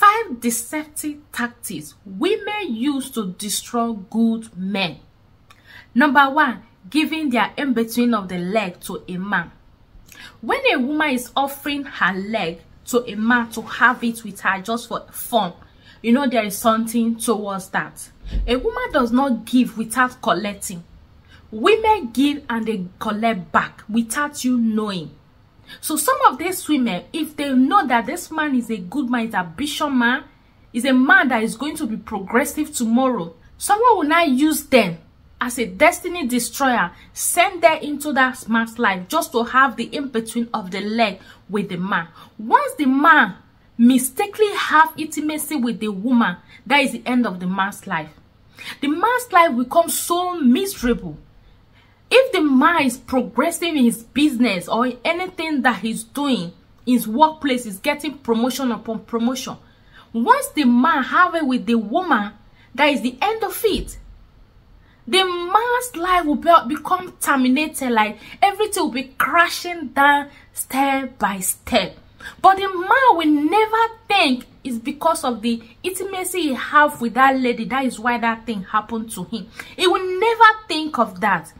Five deceptive tactics women use to destroy good men. Number one, giving their in-between of the leg to a man. When a woman is offering her leg to a man to have it with her just for fun, you know there is something towards that. A woman does not give without collecting. Women give and they collect back without you knowing. So some of these women, if they know that this man is a good man, is a bishop man, is a man that is going to be progressive tomorrow, someone will not use them as a destiny destroyer, send them into that man's life just to have the in-between of the leg with the man. Once the man mistakenly have intimacy with the woman, that is the end of the man's life. The man's life becomes so miserable if the man is progressing in his business or anything that he's doing his workplace is getting promotion upon promotion. Once the man have it with the woman that is the end of it. The man's life will be, become terminated like everything will be crashing down step by step. But the man will never think it's because of the intimacy he have with that lady that is why that thing happened to him. He will never think of that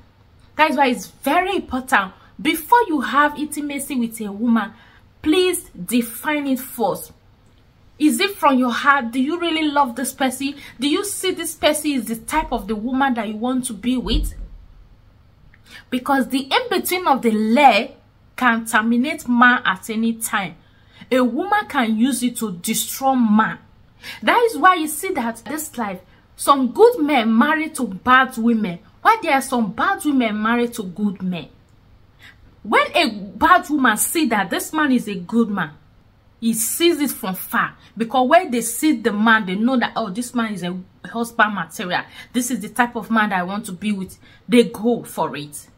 that is why it's very important before you have intimacy with a woman, please define it first. Is it from your heart? Do you really love this person? Do you see this person is the type of the woman that you want to be with? Because the in-between of the leg can terminate man at any time. A woman can use it to destroy man. That is why you see that this life, some good men married to bad women why there are some bad women married to good men. When a bad woman see that this man is a good man, he sees it from far. Because when they see the man, they know that, oh, this man is a husband material. This is the type of man that I want to be with. They go for it.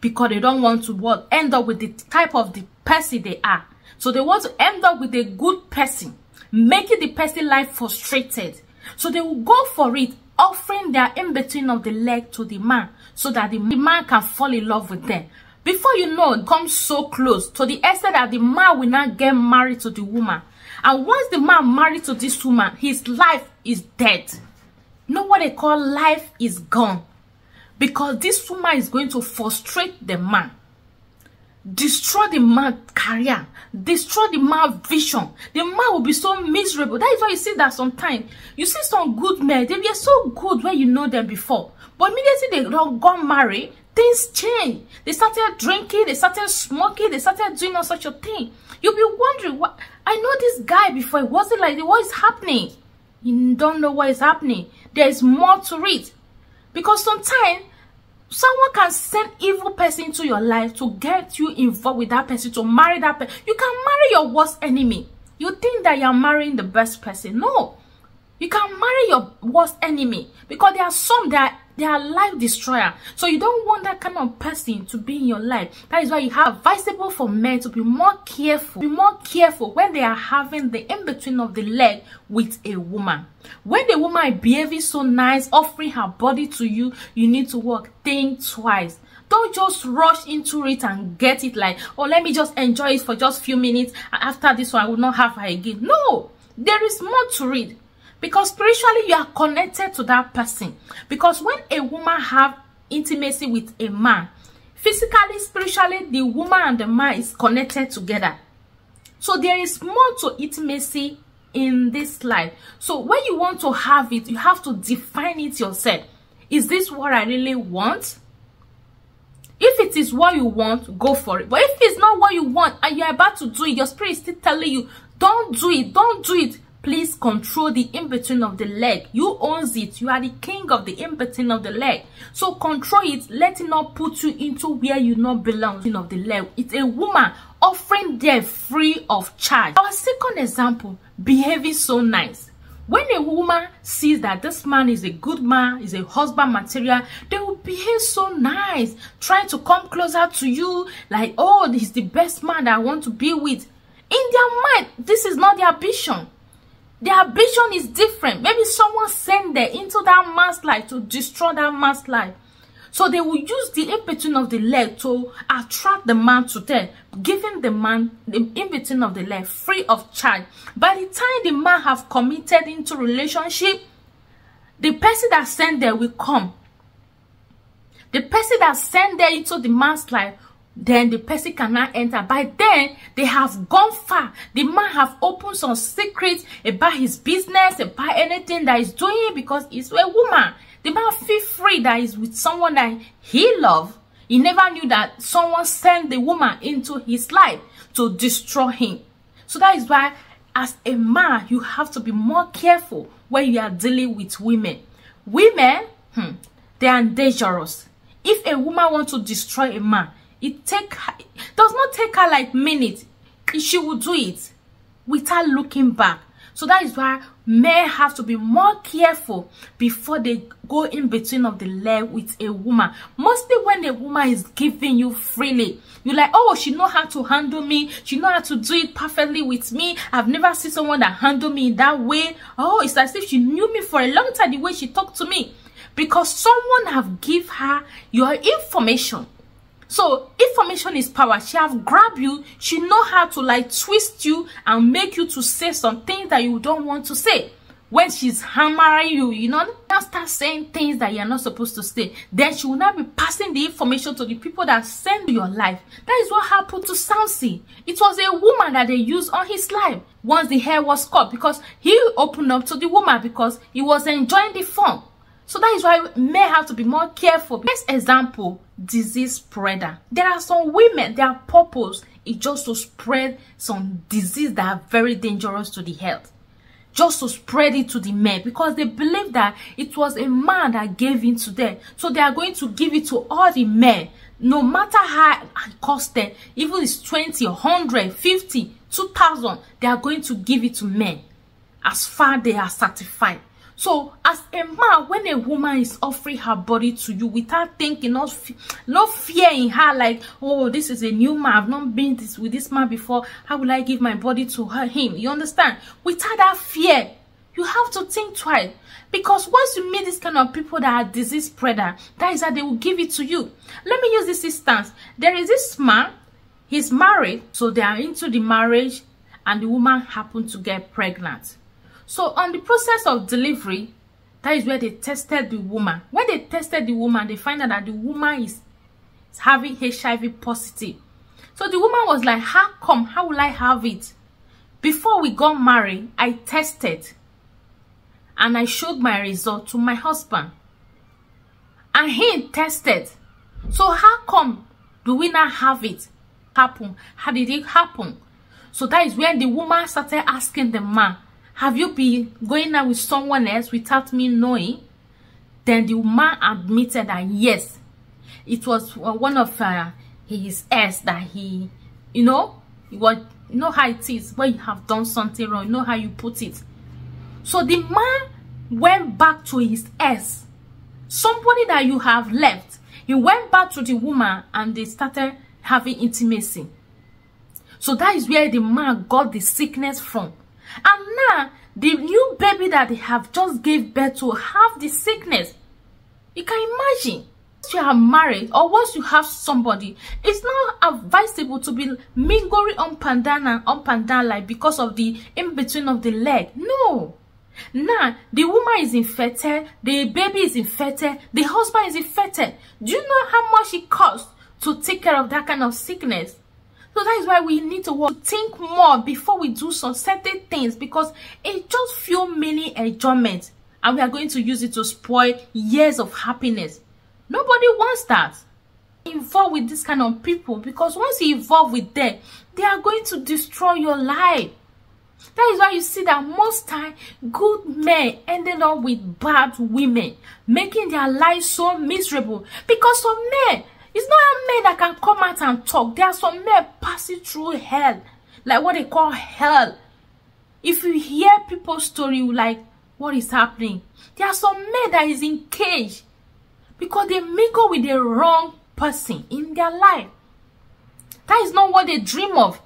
Because they don't want to what, end up with the type of the person they are. So they want to end up with a good person, making the person life frustrated. So they will go for it offering their in-between of the leg to the man so that the man can fall in love with them. Before you know, it comes so close to the extent that the man will not get married to the woman. And once the man married to this woman, his life is dead. You know what they call life is gone. Because this woman is going to frustrate the man destroy the man career destroy the man vision. The man will be so miserable. That is why you see that sometimes you see some good men they were so good when you know them before. But immediately they don't got married things change. They started drinking they started smoking they started doing all such a thing. You'll be wondering what i know this guy before it wasn't like what is happening? You don't know what is happening. There is more to it. Because sometimes someone can send evil person into your life to get you involved with that person to marry that person you can marry your worst enemy. You think that you're marrying the best person. No. You can marry your worst enemy because there are some that they are life destroyer. So you don't want that kind of person to be in your life. That is why you have advisable for men to be more careful be more careful when they are having the in-between of the leg with a woman. When the woman is behaving so nice offering her body to you you need to work think twice. Don't just rush into it and get it like oh let me just enjoy it for just few minutes. After this one i will not have her again. No! There is more to it because spiritually you are connected to that person. Because when a woman have intimacy with a man physically spiritually the woman and the man is connected together. So there is more to intimacy in this life. So when you want to have it you have to define it yourself. Is this what i really want? If it is what you want go for it. But if it's not what you want and you're about to do it your spirit is still telling you don't do it don't do it please control the in-between of the leg. You owns it. You are the king of the in-between of the leg. So control it. Let it not put you into where you not belong. Of the leg. It's a woman offering there free of charge. Our second example behaving so nice. When a woman sees that this man is a good man is a husband material they will behave so nice. Trying to come closer to you like oh he's the best man that i want to be with. In their mind this is not their ambition their ambition is different maybe someone sent them into that man's life to destroy that man's life So they will use the in-between of the leg to attract the man to them, giving the man the in-between of the leg free of charge. By the time the man have committed into relationship, the person that sent there will come. The person that sent there into the man's life then the person cannot enter. By then, they have gone far. The man have opened some secrets about his business, about anything that he's doing because he's a woman. The man feel free that he's with someone that he love. He never knew that someone sent the woman into his life to destroy him. So that is why as a man, you have to be more careful when you are dealing with women. Women, hmm, they are dangerous. If a woman wants to destroy a man, it take her, it does not take her like minutes. She will do it without looking back. So that is why men have to be more careful before they go in between of the leg with a woman. Mostly when a woman is giving you freely. You're like, oh, she know how to handle me. She know how to do it perfectly with me. I've never seen someone that handle me in that way. Oh, it's as if she knew me for a long time the way she talked to me. Because someone have give her your information so information is power. She have grabbed you. She know how to like twist you and make you to say some things that you don't want to say. When she's hammering you, you know, now start saying things that you're not supposed to say. Then she will not be passing the information to the people that send your life. That is what happened to Samson. It was a woman that they used on his life once the hair was cut because he opened up to the woman because he was enjoying the fun. So that is why men have to be more careful. Best example, disease spreader. There are some women, their purpose is just to spread some disease that are very dangerous to the health. Just to spread it to the men because they believe that it was a man that gave it to them. So they are going to give it to all the men. No matter how it costed, even it's 20, 100, 50, 2000, they are going to give it to men as far they are certified. So as a man, when a woman is offering her body to you without thinking, not, not fear in her, like, oh, this is a new man, I've not been this with this man before, how will I give my body to her, him? You understand? Without that fear, you have to think twice. Because once you meet this kind of people that are disease spreader, that is how they will give it to you. Let me use this instance. There is this man, he's married, so they are into the marriage, and the woman happened to get pregnant. So on the process of delivery, that is where they tested the woman. When they tested the woman, they find out that the woman is, having HIV positive. So the woman was like, how come? How will I have it? Before we got married, I tested. And I showed my result to my husband. And he tested. So how come do we not have it happen? How did it happen? So that is when the woman started asking the man, have you been going out with someone else without me knowing? Then the man admitted that yes, it was uh, one of uh, his ex that he, you know, was, you know how it is when you have done something wrong, you know how you put it. So the man went back to his ex, somebody that you have left. He went back to the woman and they started having intimacy. So that is where the man got the sickness from. And now, the new baby that they have just gave birth to have the sickness. You can imagine. Once you are married or once you have somebody, it's not advisable to be mingling and down and and down like because of the in-between of the leg. No. Now, the woman is infected, the baby is infected, the husband is infected. Do you know how much it costs to take care of that kind of sickness? So that is why we need to think more before we do some certain things because it just feel many enjoyment and we are going to use it to spoil years of happiness. Nobody wants that. Involve with this kind of people because once you involve with them, they are going to destroy your life. That is why you see that most time good men ended up with bad women, making their lives so miserable because some men it's not a men that can come out and talk. There are some men passing through hell. Like what they call hell. If you hear people's story, like, what is happening? There are some men that is in cage. Because they mingle with the wrong person in their life. That is not what they dream of.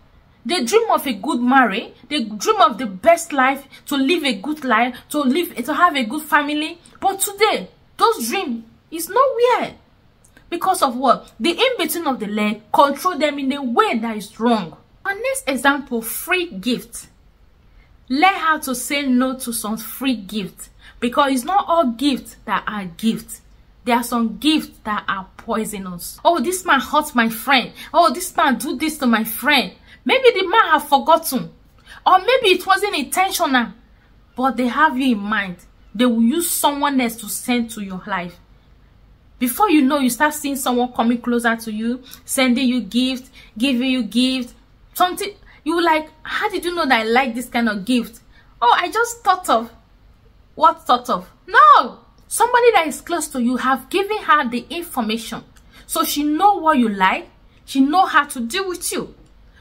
They dream of a good marriage. They dream of the best life, to live a good life, to live, to have a good family. But today, those dreams is nowhere. Because of what? The in-between of the leg control them in a way that is wrong. Our next example free gift. Learn how to say no to some free gifts because it's not all gifts that are gifts there are some gifts that are poisonous. Oh this man hurt my friend. Oh this man do this to my friend. Maybe the man have forgotten or maybe it wasn't intentional but they have you in mind. They will use someone else to send to your life before you know you start seeing someone coming closer to you sending you gifts giving you gifts something you like how did you know that i like this kind of gift? Oh i just thought of what thought of? No! Somebody that is close to you have given her the information. So she know what you like she know how to deal with you.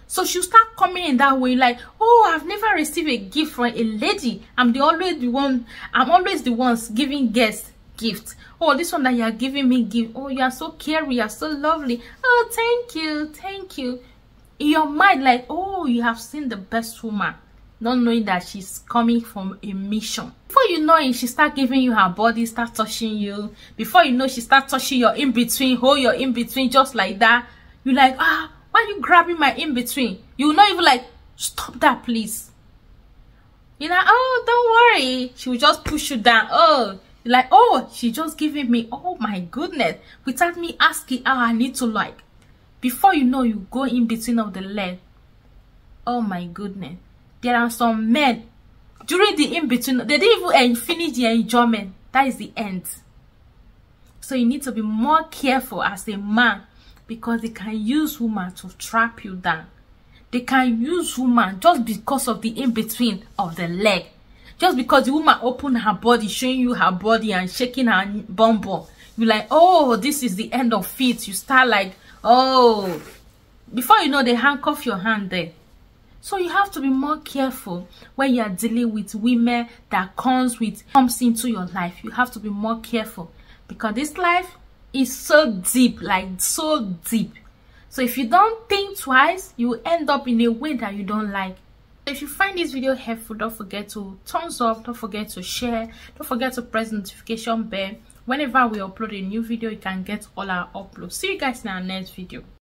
So she'll start coming in that way like oh i've never received a gift from a lady. I'm the always the one i'm always the ones giving guests gift. Oh this one that you are giving me gift. Oh you are so caring. You are so lovely. Oh thank you. Thank you. In your mind like oh you have seen the best woman. Not knowing that she's coming from a mission. Before you know it she start giving you her body start touching you. Before you know she start touching your in between hold your in between just like that. You like ah why are you grabbing my in between you not even like stop that please. You know oh don't worry. She will just push you down. Oh like oh she just giving me oh my goodness without me asking how i need to like before you know you go in between of the leg. Oh my goodness. There are some men during the in between they didn't even finish their enjoyment. That is the end. So you need to be more careful as a man because they can use woman to trap you down. They can use woman just because of the in between of the leg just because the woman opened her body showing you her body and shaking her bum bum you like oh this is the end of it. You start like oh. Before you know they handcuff your hand there. So you have to be more careful when you are dealing with women that comes with comes into your life. You have to be more careful because this life is so deep like so deep. So if you don't think twice you end up in a way that you don't like if you find this video helpful don't forget to thumbs up don't forget to share don't forget to press notification bell. Whenever we upload a new video you can get all our uploads. See you guys in our next video